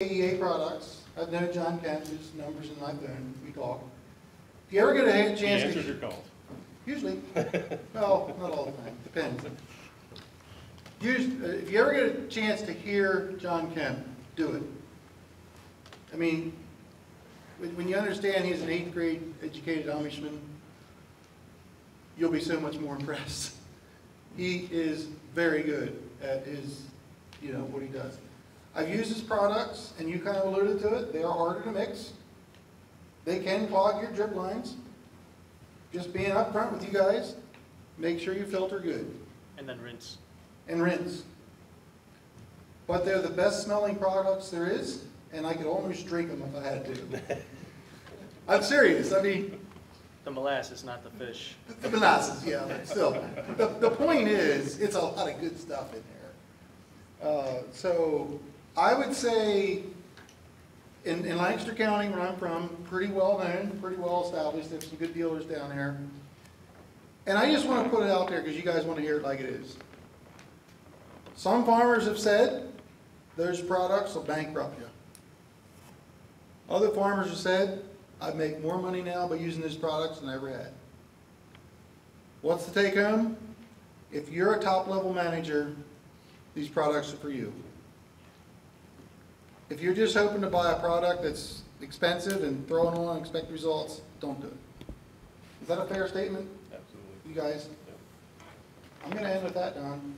AEA products. I've known John his number's in my phone, we talk. If you ever get a He chance answers to, your calls. usually, well, not all the time, depends. Us- uh, if you ever get a chance to hear John Kempf, do it. I mean, when, when you understand he's an eighth grade educated Amishman, you'll be so much more impressed. He is very good at his, you know, what he does. I've used his products, and you kind of alluded to it, they are harder to mix. They can clog your drip lines. Just being upfront with you guys, make sure you filter good And then rinse. and rinse. But they're the best smelling products there is, and I could almost drink them if I had to. I'm serious, I mean, The molasses, not the fish. the molasses, yeah, but still. The, the point is, it's a lot of good stuff in there. Uh, so I would say in, in Lancaster County, where I'm from, pretty well known, pretty well established, there's some good dealers down there. And I just want to put it out there because you guys want to hear it like it is. Some farmers have said those products will bankrupt you. Other farmers have said, I make more money now by using these products than I ever had. What's the take home? If you're a top level manager, these products are for you. If you're just hoping to buy a product that's expensive and throw it on and expect results, don't do it. Is that a fair statement, Absolutely. you guys? I'm gonna end with that, Don.